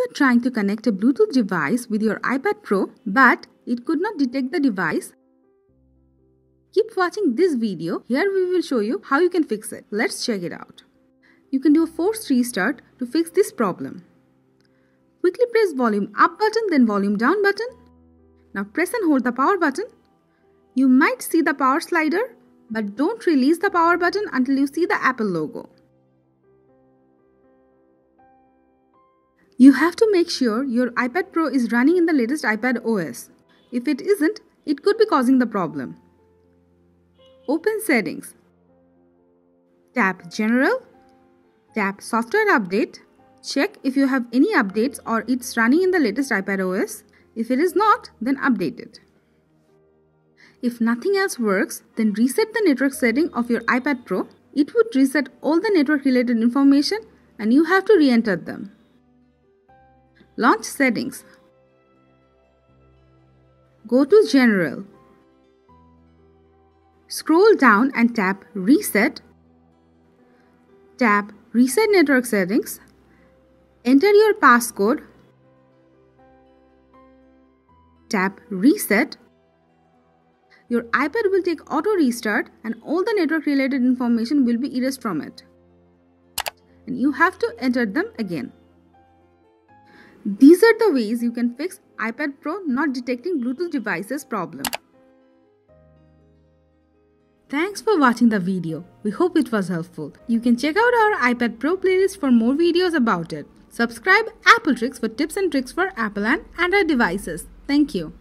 you are trying to connect a Bluetooth device with your iPad Pro but it could not detect the device, keep watching this video. Here we will show you how you can fix it. Let's check it out. You can do a forced restart to fix this problem. Quickly press volume up button then volume down button. Now press and hold the power button. You might see the power slider but don't release the power button until you see the Apple logo. You have to make sure your iPad Pro is running in the latest iPad OS. If it isn't, it could be causing the problem. Open Settings. Tap General. Tap Software Update. Check if you have any updates or it's running in the latest iPad OS. If it is not, then update it. If nothing else works, then reset the network setting of your iPad Pro. It would reset all the network related information and you have to re-enter them. Launch settings. Go to General. Scroll down and tap Reset. Tap Reset Network Settings. Enter your passcode. Tap Reset. Your iPad will take auto restart and all the network related information will be erased from it. And you have to enter them again. These are the ways you can fix iPad Pro not detecting Bluetooth devices problem. Thanks for watching the video. We hope it was helpful. You can check out our iPad Pro playlist for more videos about it. Subscribe Apple Tricks for tips and tricks for Apple and Android devices. Thank you.